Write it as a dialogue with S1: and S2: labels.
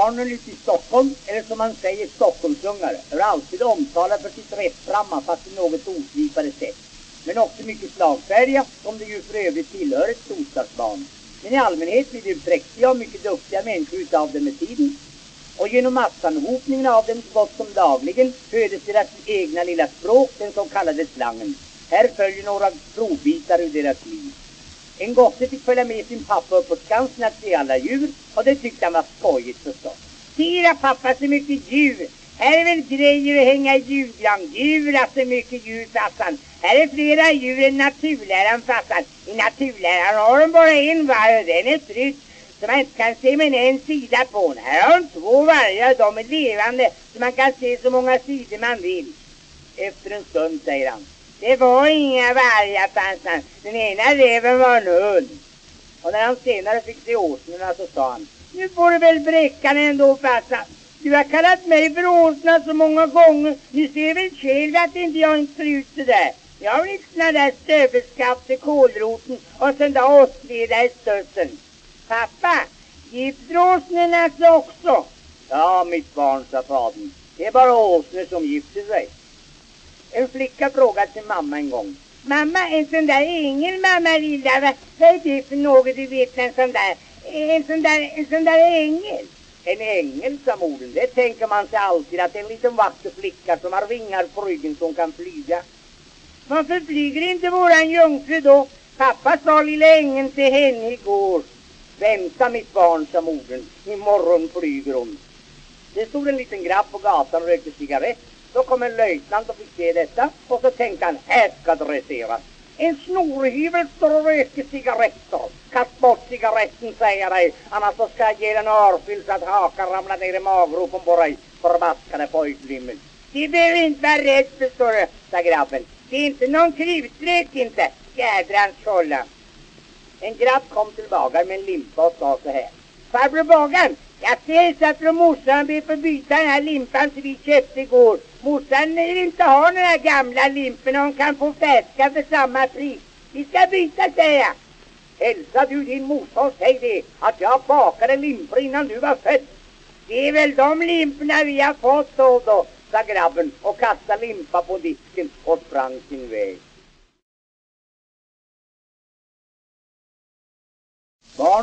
S1: barnen ute i Stockholm, eller som man säger Stockholmsungare, är alltid omtalade för sitt rättframma fast i något oslipade sätt. Men också mycket slagfärdiga, som det ju för övrigt tillhör ett storstadsbarn. Men i allmänhet blir det präktiga och mycket duktiga människor utav dem med tiden. Och genom massanhopningen av dem så gott som dagligen födes deras egna lilla språk, den så kallade slangen. Här följer några provbitar ur deras liv. En gosse fick följa med sin pappa upp på Skansen att se alla djur och det tyckte han var skojigt förstås. Ser pappa så mycket djur. Här är väl grejer att hänga i julgran. Djur, alltså mycket djur farsan. Här är flera djur än naturläraren farsan. I naturläraren har de bara en varg och den är tryckt så man inte kan se men en sida på den. Här har de två vargar, de är levande så man kan se så många sidor man vill. Efter en stund säger han. Det var inga vargar farsan. Den ena räven var en hund. Och när han senare fick se åsnorna så sa han. Nu får du väl bräcka den ändå farsan. Du har kallat mig för åsna så många gånger. Nu ser väl själv att inte jag inte ser ut sådär. Jag har inte såna där stövelskaft till kålroten och sen där åssleda i stussen. Pappa, gifter åsnorna också? Ja, mitt barn, sa fadern. Det är bara åsnor som gifter sig. En flicka frågade sin mamma en gång. Mamma, en sån där ängel, mamma lilla, vad är det för något du vet, en sån där, en sån där, en sån där ängel? En ängel, sa modern, det tänker man sig alltid att en liten vacker flicka som har vingar på ryggen som kan flyga. Varför flyger inte våran jungfru då? Pappa sa lilla ängeln till henne igår. Vänta mitt barn, sa modern, imorgon flyger hon. Det stod en liten grabb på gatan och rökte cigarett. Då kom en löjtnant och fick se detta och så tänkte han, här ska dresseras. En snorhyvel står och röker cigaretter. Kast bort cigaretten säger jag dig, annars så ska jag ge den örfil så att hakan ramlar ner i maggropen på dig, förbaskade pojklimmel. Det behöver inte vara rädd förstår du, sa grabben. Det är inte någon krutrök inte, jädrans kolla. En grabb kom tillbaka med en limpa och sa så här. Farbror bagaren, jag ser inte att från morsan ber få byta den här limpan som vi köpte igår. Morsan vill inte ha den här gamla limpen hon kan få färska för samma pris. Vi ska byta säger jag. Hälsa du din morsa och säg det att jag bakade limpor innan du var född. Det är väl de limporna vi har fått då då, sa grabben och kastade limpa på disken och sprang sin väg. Barn